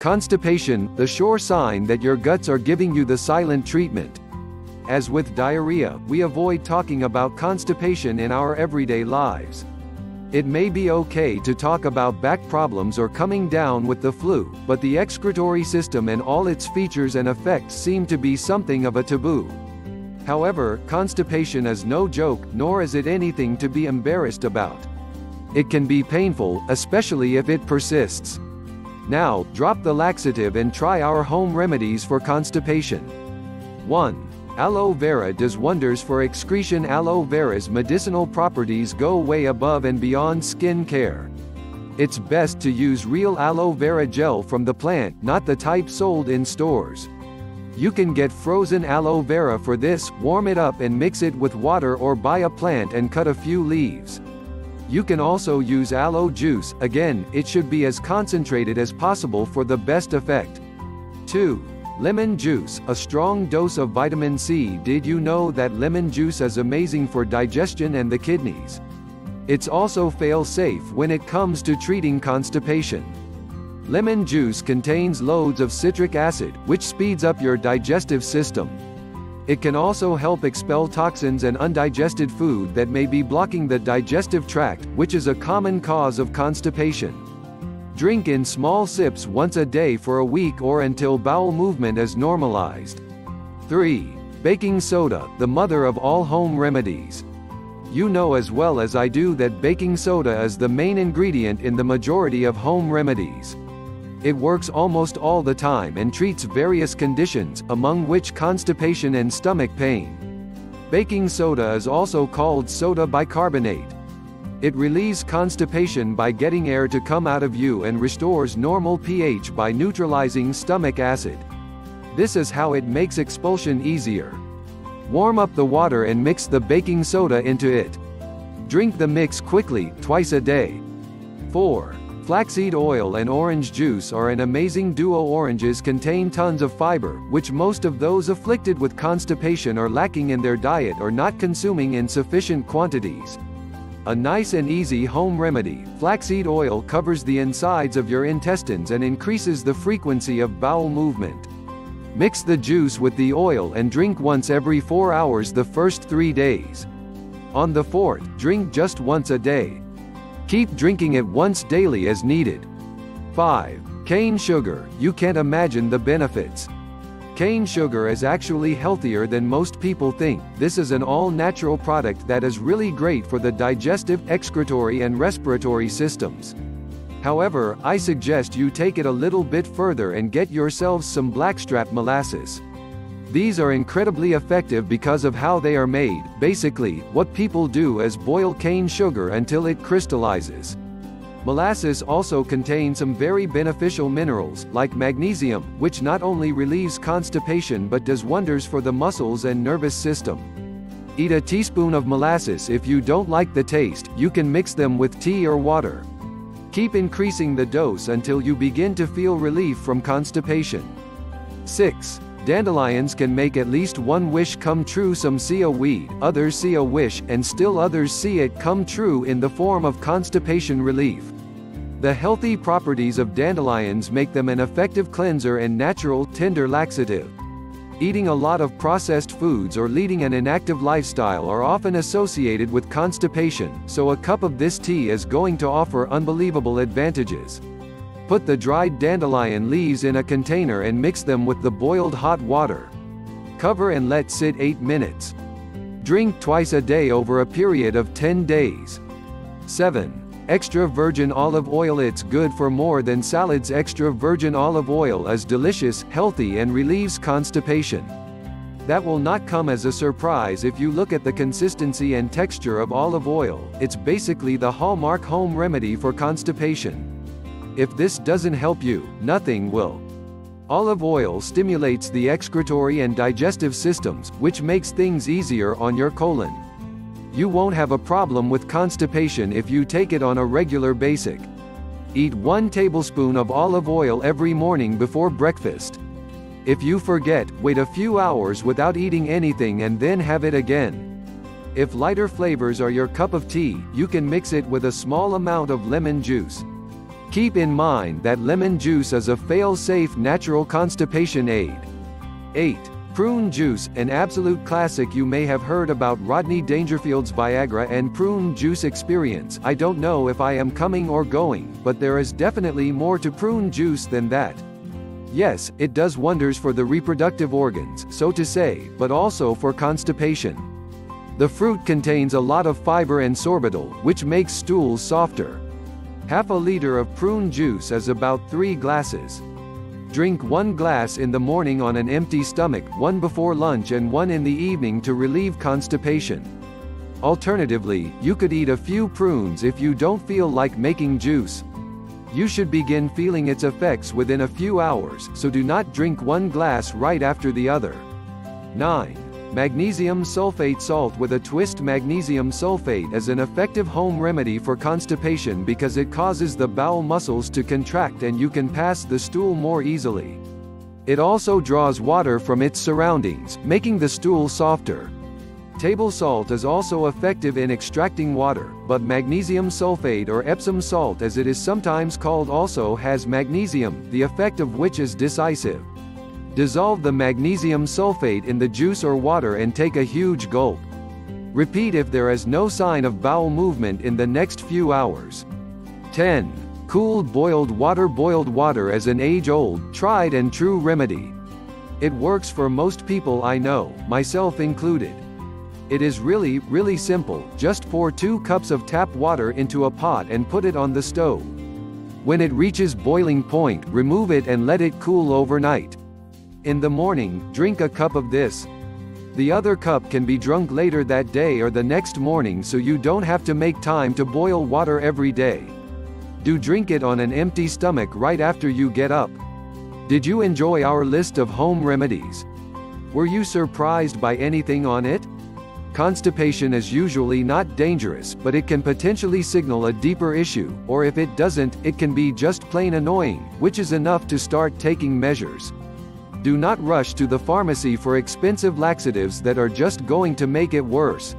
Constipation, the sure sign that your guts are giving you the silent treatment. As with diarrhea, we avoid talking about constipation in our everyday lives. It may be okay to talk about back problems or coming down with the flu, but the excretory system and all its features and effects seem to be something of a taboo. However, constipation is no joke, nor is it anything to be embarrassed about. It can be painful, especially if it persists. Now, drop the laxative and try our home remedies for constipation. 1. Aloe vera does wonders for excretion. Aloe vera's medicinal properties go way above and beyond skin care. It's best to use real aloe vera gel from the plant, not the type sold in stores. You can get frozen aloe vera for this, warm it up and mix it with water or buy a plant and cut a few leaves. You can also use aloe juice, again, it should be as concentrated as possible for the best effect. 2. Lemon juice, a strong dose of vitamin C. Did you know that lemon juice is amazing for digestion and the kidneys? It's also fail-safe when it comes to treating constipation. Lemon juice contains loads of citric acid, which speeds up your digestive system. It can also help expel toxins and undigested food that may be blocking the digestive tract, which is a common cause of constipation. Drink in small sips once a day for a week or until bowel movement is normalized. 3. Baking soda, the mother of all home remedies. You know as well as I do that baking soda is the main ingredient in the majority of home remedies. It works almost all the time and treats various conditions, among which constipation and stomach pain. Baking soda is also called soda bicarbonate. It relieves constipation by getting air to come out of you and restores normal pH by neutralizing stomach acid. This is how it makes expulsion easier. Warm up the water and mix the baking soda into it. Drink the mix quickly, twice a day. 4. Flaxseed oil and orange juice are an amazing duo. Oranges contain tons of fiber, which most of those afflicted with constipation are lacking in their diet or not consuming in sufficient quantities. A nice and easy home remedy, flaxseed oil covers the insides of your intestines and increases the frequency of bowel movement. Mix the juice with the oil and drink once every 4 hours the first 3 days. On the fourth, drink just once a day. Keep drinking it once daily as needed. 5. Cane sugar, you can't imagine the benefits. Cane sugar is actually healthier than most people think. This is an all-natural product that is really great for the digestive, excretory and respiratory systems. However, I suggest you take it a little bit further and get yourselves some blackstrap molasses. These are incredibly effective because of how they are made. Basically, what people do is boil cane sugar until it crystallizes. Molasses also contains some very beneficial minerals, like magnesium, which not only relieves constipation but does wonders for the muscles and nervous system. Eat a teaspoon of molasses if you don't like the taste, you can mix them with tea or water. Keep increasing the dose until you begin to feel relief from constipation. 6. Dandelions can make at least one wish come true some see a weed, others see a wish, and still others see it come true in the form of constipation relief. The healthy properties of dandelions make them an effective cleanser and natural, tender laxative. Eating a lot of processed foods or leading an inactive lifestyle are often associated with constipation, so a cup of this tea is going to offer unbelievable advantages. Put the dried dandelion leaves in a container and mix them with the boiled hot water. Cover and let sit 8 minutes. Drink twice a day over a period of 10 days. 7. Extra virgin olive oil It's good for more than salads Extra virgin olive oil is delicious, healthy and relieves constipation. That will not come as a surprise if you look at the consistency and texture of olive oil, it's basically the hallmark home remedy for constipation. If this doesn't help you, nothing will. Olive oil stimulates the excretory and digestive systems, which makes things easier on your colon. You won't have a problem with constipation if you take it on a regular basis. Eat 1 tablespoon of olive oil every morning before breakfast. If you forget, wait a few hours without eating anything and then have it again. If lighter flavors are your cup of tea, you can mix it with a small amount of lemon juice. Keep in mind that lemon juice is a fail-safe natural constipation aid. 8. Prune juice, an absolute classic you may have heard about Rodney Dangerfield's Viagra and prune juice experience. I don't know if I am coming or going, but there is definitely more to prune juice than that. Yes, it does wonders for the reproductive organs, so to say, but also for constipation. The fruit contains a lot of fiber and sorbitol, which makes stools softer. Half a liter of prune juice is about 3 glasses. Drink one glass in the morning on an empty stomach, one before lunch and one in the evening to relieve constipation. Alternatively, you could eat a few prunes if you don't feel like making juice. You should begin feeling its effects within a few hours, so do not drink one glass right after the other. 9. Magnesium sulfate salt with a twist Magnesium sulfate is an effective home remedy for constipation because it causes the bowel muscles to contract and you can pass the stool more easily. It also draws water from its surroundings, making the stool softer. Table salt is also effective in extracting water, but magnesium sulfate or Epsom salt as it is sometimes called also has magnesium, the effect of which is decisive. Dissolve the magnesium sulfate in the juice or water and take a huge gulp. Repeat if there is no sign of bowel movement in the next few hours. 10. Cooled boiled water Boiled water is an age-old, tried and true remedy. It works for most people I know, myself included. It is really, really simple, just pour 2 cups of tap water into a pot and put it on the stove. When it reaches boiling point, remove it and let it cool overnight. In the morning, drink a cup of this. The other cup can be drunk later that day or the next morning so you don't have to make time to boil water every day. Do drink it on an empty stomach right after you get up. Did you enjoy our list of home remedies? Were you surprised by anything on it? Constipation is usually not dangerous, but it can potentially signal a deeper issue, or if it doesn't, it can be just plain annoying, which is enough to start taking measures. Do not rush to the pharmacy for expensive laxatives that are just going to make it worse.